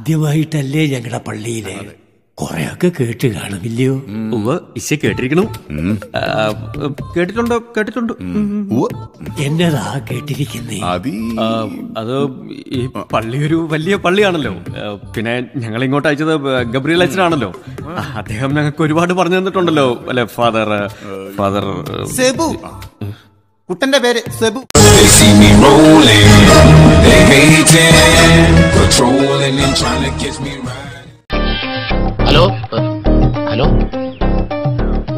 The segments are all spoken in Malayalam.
ആദ്യമായിട്ടല്ലേ ഞങ്ങളുടെ പള്ളിയിൽ. കൊറേയൊക്കെ കേട്ട് കാണുമില്ലയോ? ഉവ്വ് ഇശ കേട്ടിരിക്കണം. കേട്ടിട്ടുണ്ടോ? കേട്ടിട്ടുണ്ടോ. എന്നതാ കേട്ടിരിക്കുന്നേ? അതി ഈ പള്ളി ഒരു വലിയ പള്ളിയാണല്ലോ. പിന്നെ ഞങ്ങൾ ഇങ്ങോട്ട് അയച്ചത് ഗബ്രിയൽ അച്ഛനാണല്ലോ. അദ്ദേഹം ഞങ്ങൾക്ക് ഒരുപാട് പറഞ്ഞു തന്നിട്ടുണ്ടല്ലോ. അല്ലെ ഫാദർ ഫാദർ സെബു. കുട്ടന്റെ പേര് സെബു. ഹലോ? ഹലോ?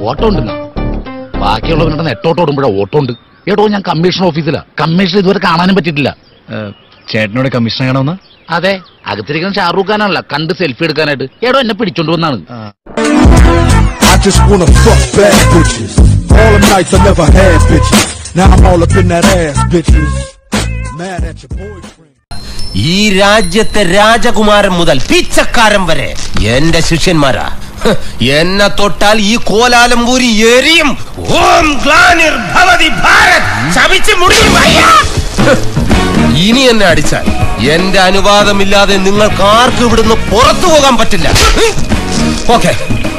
ഓട്ടോ ഉണ്ടെന്നാ? ബാക്കിയുള്ളവരുടെ ഓട്ടോ ഓടുമ്പോഴാ ഓട്ടോ ഉണ്ട്. ഏട്ടോ ഞാൻ കമ്മീഷൻ ഓഫീസിലാ കമ്മീഷൻ ഇതുവരെ കാണാനും പറ്റിയിട്ടില്ല. ചേട്ടനോട് കമ്മീഷൻ ആണോന്ന് അതെ അകത്തിരിക്കുന്ന ഷാറൂഖ് ഖാനാണല്ല. കണ്ട് സെൽഫി എടുക്കാനായിട്ട്. ഏടോ എന്നെ പിടിച്ചോണ്ട് വന്നാണ്. Now I'm all up in that ass, bitches. Mad at your boyfriend. ഈ രാജ്യത്തെ രാജകുമാരൻ മുതൽ പിച്ചക്കാരൻ വരെ എന്റെ ശിഷ്യന്മാരാ. എന്നെ തൊട്ടാൽ ഈ കോലാലംപൂരി എരിയും ഓം ഗ്ലാനിർ ഭവതി ഭാരത്. ശപിച്ച് മുടിയും ഇനി എന്നെ അടിച്ചാൽ എന്റെ അനുവാദമില്ലാതെ നിങ്ങൾക്ക് ആർക്കും ഇവിടുന്ന് പുറത്തു പോകാൻ പറ്റില്ല. ഓക്കെ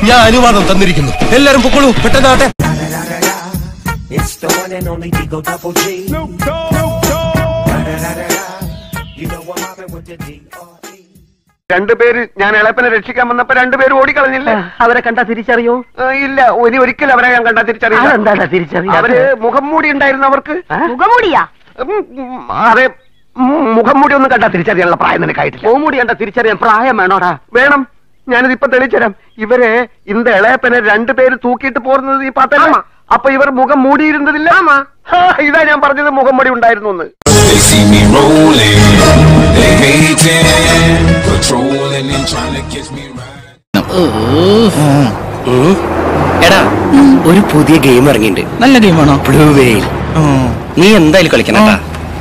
ഞാൻ അനുവാദം തന്നിരിക്കുന്നു. എല്ലാരും പൊക്കോളൂ പെട്ടെന്നാട്ടെ It's the one and only Digo Double G. രണ്ടുപേര് ഞാൻ ഇളപ്പനെ രക്ഷിക്കാൻ വന്നപ്പോ രണ്ടുപേരും ഓടിക്കളഞ്ഞില്ലേ? അവരെ കണ്ടാ തിരിച്ചറിയോ? ഇല്ല ഇനി ഒരിക്കലും അവരെ ഞാൻ കണ്ടാ തിരിച്ചറിയില്ല. അതെന്താ തിരിച്ചറിയാ അവർ മുഖം മൂടി ഉണ്ടായിരുന്നു അവർക്ക്? മുഖമൂടിയാ? അതെ മുഖം മൂടി ഒന്നും കണ്ടാ തിരിച്ചറിയാനുള്ള പ്രായം നിനക്കായിട്ടില്ല മുഖമൂടി കണ്ടാ തിരിച്ചറിയാൻ പ്രായം വേണോടാ. വേണം. ഞാനിത് ഇപ്പൊ തെളിച്ചരാം ഇവരെ ഇന്ത ഇളയപ്പനെ രണ്ടുപേര് തൂക്കിയിട്ട് പോരുന്നത് ഈ പാത്തല്ല അപ്പൊ ഇവർ മുഖം മൂടിയിരുന്നതില്ല? ഇതാ ഞാൻ പറഞ്ഞത് മുഖം മൂടി ഉണ്ടായിരുന്നു patrolling and trying to catch me. എടാ ഒരു പുതിയ ഗെയിം ഇറങ്ങിയിട്ടുണ്ട് നല്ല ഗെയിമാണോ ബ്ലൂ വെയിൽ നീ എന്തായാലും കളിക്കണം കേട്ടാ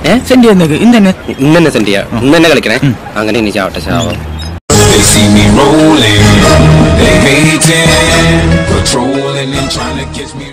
ഏ സെൻഡ് ചെയ്യുന്നത് ഇന്നെ ഇന്ന് തന്നെ സെൻഡ് ചെയ്യാം ഇന്ന് തന്നെ കളിക്കണേ അങ്ങനെ ഇനി ചാവട്ടെ ചാവാം They see me rolling, they hating, patrolling and trying to catch me.